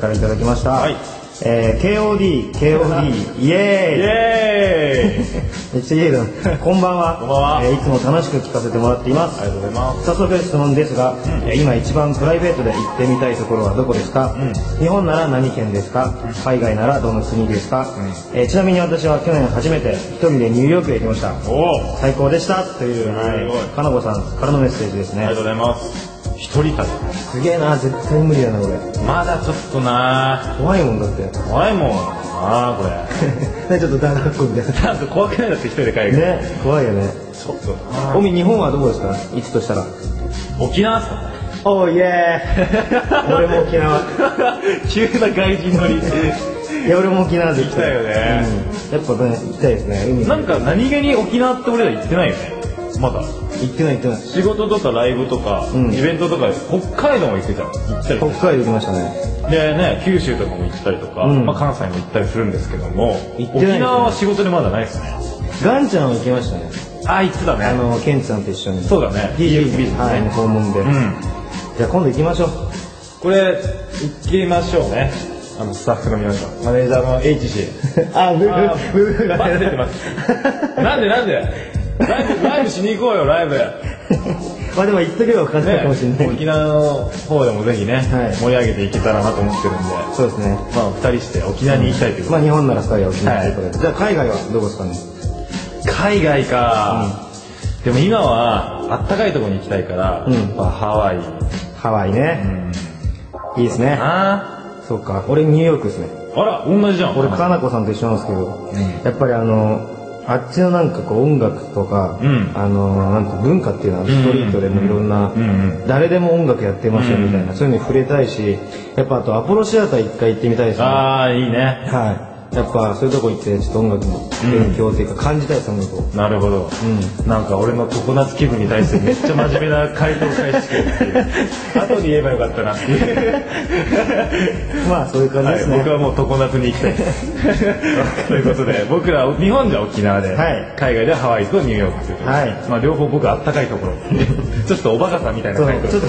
からい。ただきました、はいえー KOD KOD イエーイ。イエーイ。めっちゃイエーイだこんばんは。こんばんは。えーいつも楽しく聞かせてもらっています。ありがとうございます。早速質問ですが、えー今一番プライベートで行ってみたいところはどこですか、日本なら何県ですか、海外ならどの国ですか、えーちなみに私は去年初めて一人でニューヨークへ行きました。最高でした。という、はい、かなこさんからのメッセージですね。ありがとうございます一人旅。すげえな絶対無理だな俺まだちょっとな。怖いもんだって。怖いもんなあこれ。ねちょっとダークコみたいちゃんと怖くないだって一人で海外なね怖いよね。ちょっと。おみ日本はどこですか？行くとしたら。沖縄っすか？おーイエーイ。俺も沖縄。急な外人乗り。いや俺も沖縄で行きたい。よね。うん、やっぱね行きたいですね海なんか何気に沖縄って俺ら行ってないよねまだ。行ってない行ってない。仕事とかライブとか、うん。イベントとか北海道も行ってた行ったり北海道行きましたね。でね九州とかも行ったりとか、うん。まあ、関西も行ったりするんですけどもね。縄は仕事でまだないですね。ガンちゃんは行きましたね。あ行ってたね。あのケンチさんと一緒に。そうだね。スね。はい訪問で、うん。じゃあ今度行きましょう。これ行きましょうね。あのスタッフの皆さん。マネージャーの H 氏あブー。あブー。ブー。がバツ出てます なんでなんで？ライブライブしに行こうよライブ。まあでも行っとけば分かんないかもしれない、沖縄の方でもぜひね、はい。盛り上げていけたらなと思ってるんで。そうですね。まあ二人して沖縄に行きたいということで、まあ日本なら2人は沖縄ということで、じゃあ海外はどこですかね？海外か、でも今はあったかいところに行きたいから、うん。まあ、ハワイ。ハワイね、いいですね。あそうか。俺ニューヨークですね。あら同じじゃん。俺かなこさんと一緒なんですけど、やっぱりあのあっちのなんかこう音楽とか、うん。あのなんて文化っていうのはストリートでもいろんな、ん。誰でも音楽やってますよみたいな、そういうのに触れたいしやっぱあとアポロシアター一回行ってみたいですね。はああいいね。いやっぱそういうとこ行ってちょっと音楽の勉強っていうか感じたいです音楽をなるほど、なんか俺の常夏気分に対してめっちゃ真面目な回答を返してくれるって。い う後に言えばよかったなっていう。まあそういう感じはい、ですね、僕はもう常夏に行きたいです。ということで僕ら日本では沖縄で、はい。海外ではハワイとニューヨークというはい。まあ、両方僕はあったかいところ。ちょっとおバカさんみたいな回答